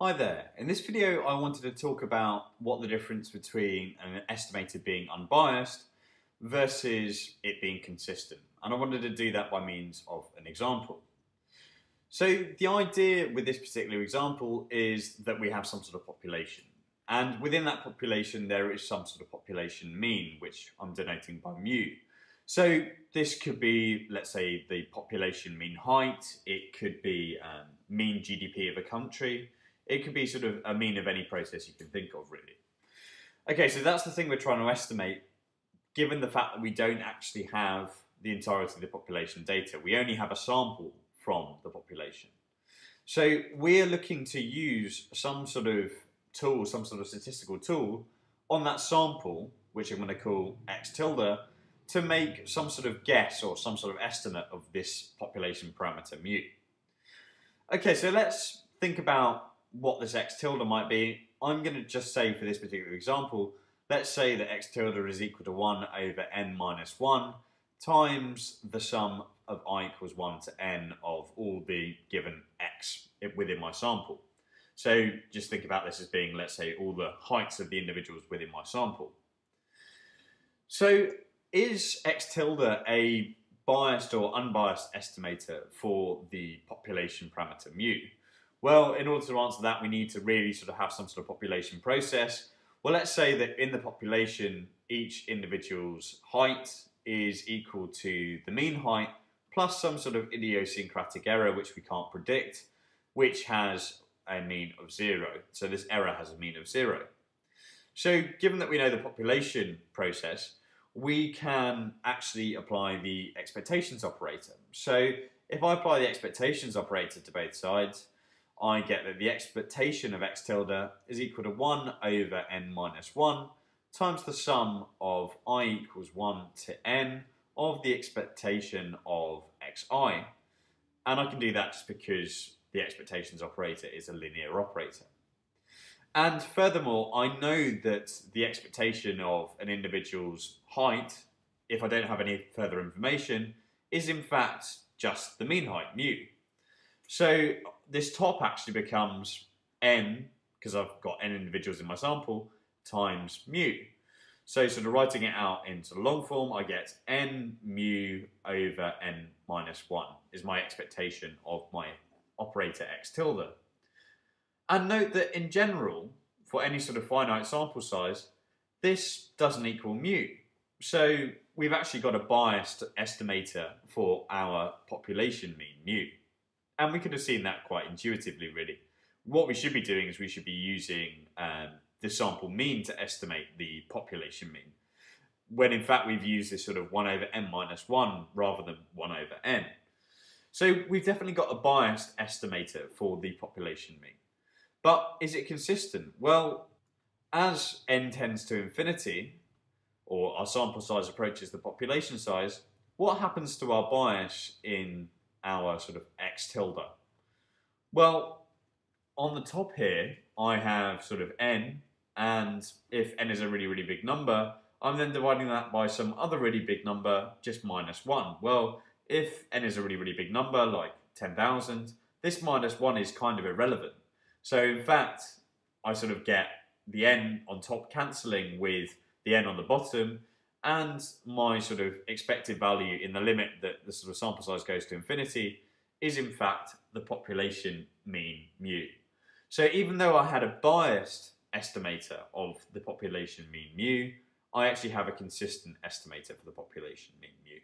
Hi there. In this video I wanted to talk about what the difference between an estimator being unbiased versus it being consistent. And I wanted to do that by means of an example. So the idea with this particular example is that we have some sort of population. And within that population there is some sort of population mean, which I'm denoting by mu. So this could be, let's say, the population mean height, it could be um, mean GDP of a country, it could be sort of a mean of any process you can think of, really. Okay, so that's the thing we're trying to estimate, given the fact that we don't actually have the entirety of the population data. We only have a sample from the population. So we're looking to use some sort of tool, some sort of statistical tool on that sample, which I'm going to call x tilde, to make some sort of guess or some sort of estimate of this population parameter mu. Okay, so let's think about what this x tilde might be. I'm going to just say for this particular example, let's say that x tilde is equal to 1 over n minus 1 times the sum of i equals 1 to n of all the given x within my sample. So just think about this as being, let's say, all the heights of the individuals within my sample. So is x tilde a biased or unbiased estimator for the population parameter mu? Well, in order to answer that, we need to really sort of have some sort of population process. Well, let's say that in the population, each individual's height is equal to the mean height plus some sort of idiosyncratic error which we can't predict, which has a mean of zero. So this error has a mean of zero. So given that we know the population process, we can actually apply the expectations operator. So if I apply the expectations operator to both sides, I get that the expectation of x tilde is equal to 1 over n minus 1 times the sum of i equals 1 to n of the expectation of xi. And I can do that just because the expectations operator is a linear operator. And furthermore, I know that the expectation of an individual's height, if I don't have any further information, is in fact just the mean height, mu. So this top actually becomes n, because I've got n individuals in my sample, times mu. So sort of writing it out in sort of long form, I get n mu over n minus 1 is my expectation of my operator x tilde. And note that in general, for any sort of finite sample size, this doesn't equal mu. So we've actually got a biased estimator for our population mean, mu. And we could have seen that quite intuitively, really. What we should be doing is we should be using um, the sample mean to estimate the population mean, when in fact we've used this sort of 1 over n minus 1 rather than 1 over n. So we've definitely got a biased estimator for the population mean. But is it consistent? Well, as n tends to infinity, or our sample size approaches the population size, what happens to our bias in our sort of x tilde? Well, on the top here, I have sort of n, and if n is a really, really big number, I'm then dividing that by some other really big number, just minus 1. Well, if n is a really, really big number, like 10,000, this minus 1 is kind of irrelevant. So in fact, I sort of get the n on top cancelling with the n on the bottom, and my sort of expected value in the limit that the sort of sample size goes to infinity is in fact the population mean mu. So even though I had a biased estimator of the population mean mu, I actually have a consistent estimator for the population mean mu.